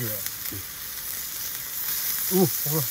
嗯。哦，好了。